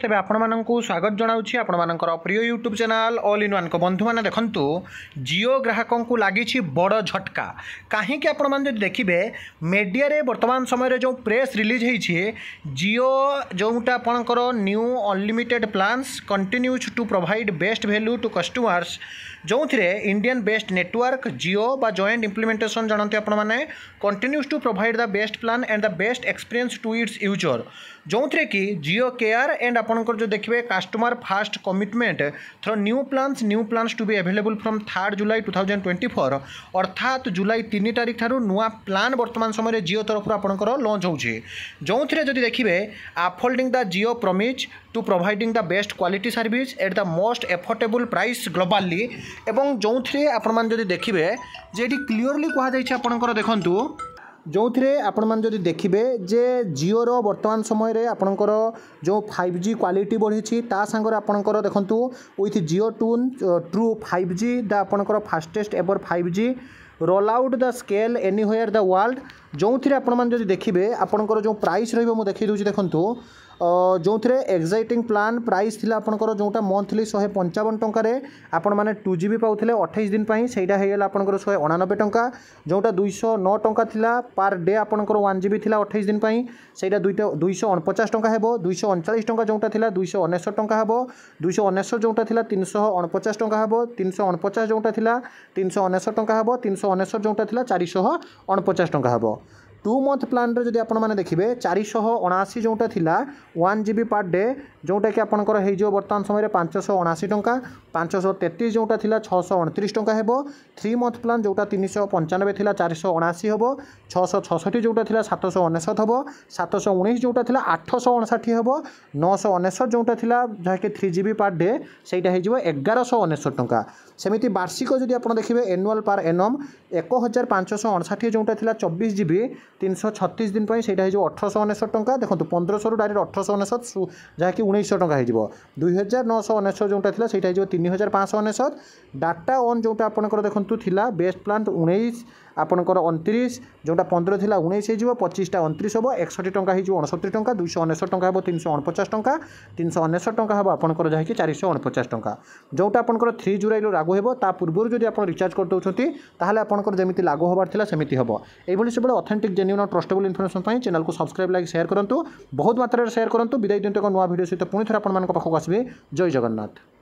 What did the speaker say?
ତେବେ ଆପଣମାନଙ୍କୁ ସ୍ୱାଗତ ଜଣାଉଛି ଆପଣମାନଙ୍କର ପ୍ରିୟ ୟୁଟ୍ୟୁବ୍ ଚ୍ୟାନେଲ୍ ଅଲ୍ ଇନ୍ ୱାନ୍ଙ୍କ ବନ୍ଧୁମାନେ ଦେଖନ୍ତୁ ଜିଓ ଗ୍ରାହକଙ୍କୁ ଲାଗିଛି ବଡ଼ ଝଟକା କାହିଁକି ଆପଣମାନେ ଯଦି ଦେଖିବେ ମିଡ଼ିଆରେ ବର୍ତ୍ତମାନ ସମୟରେ ଯେଉଁ ପ୍ରେସ୍ ରିଲିଜ୍ ହେଇଛି ଜିଓ ଯେଉଁଟା ଆପଣଙ୍କର new unlimited plans continues to provide best value to customers ଯେଉଁଥିରେ ଇଣ୍ଡିଆନ୍ ବେଷ୍ଟ ନେଟୱାର୍କ ଜିଓ ବା ଜଏଣ୍ଟ ଇମ୍ପ୍ଲିମେଣ୍ଟେସନ୍ ଜାଣନ୍ତି ଆପଣମାନେ continues to provide the best plan and the best experience to its user ଯେଉଁଥିରେ କି ଜିଓ କେୟାର ଆଣ୍ଡ ଆପଣଙ୍କର ଯେଉଁ ଦେଖିବେ customer fast commitment through new plans new plans to be available from third July two thousand twenty four ଅର୍ଥାତ୍ ଜୁଲାଇ ତିନି तारिख ठार नुआ प्लान बर्तमान समय जियो तरफ आपर लंच हो जो थे जदि देखिए आफोल्डिंग the Jio to providing the best quality service at the most affordable price globally এবং ଯେଉଁଥିରେ ଆପଣମାନେ ଯଦି ଦେଖିବେ ଯେ ଏଠି କ୍ଲିଅରଲି କୁହାଯାଇଛି ଆପଣଙ୍କର ଦେଖନ୍ତୁ ଯେଉଁଥିରେ ଆପଣମାନେ ଯଦି ଦେଖିବେ ଯେ ଜିଓର ବର୍ତ୍ତମାନ ସମୟରେ ଆପଣଙ୍କର ଯେଉଁ ଫାଇଭ୍ ଜି କ୍ୱାଲିଟି ବଢ଼ିଛି ତା ସାଙ୍ଗରେ ଆପଣଙ୍କର ଦେଖନ୍ତୁ with Jio toon true five G the ଆପଣଙ୍କର fastest ever five G roll out the scale anywhere the world ଯେଉଁଥିରେ ଆପଣମାନେ ଯଦି ଦେଖିବେ ଆପଣଙ୍କର ଯେଉଁ ପ୍ରାଇସ୍ ରହିବ ମୁଁ ଦେଖାଇ ଦେଉଛି ଦେଖନ୍ତୁ ଯେଉଁଥିରେ ଏକ୍ସାଇଟିଂ ପ୍ଲାନ୍ ପ୍ରାଇସ୍ ଥିଲା ଆପଣଙ୍କର ଯେଉଁଟା ମନ୍ଥଲି ଶହେ ପଞ୍ଚାବନ ଟଙ୍କାରେ ଆପଣମାନେ ଟୁ ଜି ବି ପାଉଥିଲେ ଅଠେଇଶ ଦିନ ପାଇଁ ସେଇଟା ହେଇଗଲା ଆପଣଙ୍କର ଶହେ ଅଣାନବେ ଟଙ୍କା ଯେଉଁଟା ଦୁଇଶହ ନଅ ଟଙ୍କା ଥିଲା ପାର୍ ଡେ ଆପଣଙ୍କର ୱାନ୍ ଜି ବି ଥିଲା ଅଠେଇଶ ଦିନ ପାଇଁ ସେଇଟା ଦୁଇଟା ଦୁଇଶହ ଅଣପଚାଶ ଟଙ୍କା ହେବ ଦୁଇଶହ ଅଣଚାଳିଶ ଟଙ୍କା ଯେଉଁଟା ଥିଲା ଦୁଇଶହ ଅନେଶ୍ୱତ ଟଙ୍କା ହେବ ଦୁଇଶହ ଅନେଶ୍ୱତ ଯେଉଁଟା ଥିଲା ତିନିଶହ ଅଣପଚାଶ ଟଙ୍କା ହେବ ତିନିଶହ ଅଣପଚାଶ ଯେଉଁଟା ଥିଲା ତିନିଶହ ଅନେଶ୍ୱତ ଟଙ୍କା ହେବ ତିନିଶହ ଅନେଶ୍ୱତ ଯେଉଁଟା ଥିଲା ଚାରିଶହ ଅଣପଚାଶ ଟଙ୍କା ହେବ টু মন্থ প্লান্রে যদি আপনার দেখবে চারিশহ অনাশি যেটা লা ওয়ান জিবি পার ডে যেটাকি আপনার হয়ে যাব বর্তমান সময় পাঁচশহ অনাশি টাকা পাঁচশহ তেত্রিশ যেটা লা ছশ অণত্রিশ টাকা হব থ্রি মন্থ প্লান যেটা তিনশহ পঞ্চানবে লা চারিশহ অনাশি হব ছশ ছষঠি যেটা লা সাতশহ অনেশত হব সাতশহ উনিশ যেটা লা আঠশহ অনষাঠি হব নশহ অনেশত যেটা লা যাকে থ্রি জিবি পার ডে সেইটা হয়ে যাব এগারশহ অনেশত টাকা সেমিতি বার্ষিক যদি আপনার দেখবে এনুয়াল পার এনম এক হাজার পাঁচশহ অনষাঠি যেটা লা চব্বিশ জিবি তিনশো ছতিশ দিন সেইটা হয়ে অঠরশ অনেশত টঙ্কা দেখুন পনেরশু ডাইরেক্ট অঠরশ অনেশত যাকি উনিশশো টঙ্কা হয়ে দুই হাজার নশ অনেশত যেটা লা সেইটা হয়ে তিন হাজার পাঁচশহ অনেশত ডাটা অন যেটা আপনার দেখুন লা বেস্ট প্লান্ট উনিশ আপনার অনতিরিশ যেটা পনেরো লা উনিশ হয়ে পঁচিশটা অনতিরিশ হব একষট্টি টঙ্কা হয়ে অনষট্টি টঙ্কা দুইশ অনেশত টঙ্কা হব তিনশো অনপচাশ টঙ্কা তিনশো অনেশত টঙ্কা হব আপনার যা চারিশহ অনপচাশ টঙ্কা যেটা আপনার থ্রি জুলাইর লাগু হব তা পূর্ব যদি আপনার রিচার্জ করে দেওয়া তাহলে আপনার যেমি লাগু হবার লা সেমি হব এইভাবে সেভাবে অথেন্টিক জেনি genuine or trustable information ପାଇଁ channel को subscribe like share କରନ୍ତୁ ବହୁତ ମାତ୍ରାରେ share କରନ୍ତୁ ବିଦାୟ ଦିଅନ୍ତୁ ଏକ ନୂଆ ଭିଡ଼ିଓ ସହିତ ପୁଣି ଥରେ ଆପଣମାନଙ୍କ ପାଖକୁ ଆସିବେ ଜୟ ଜଗନ୍ନାଥ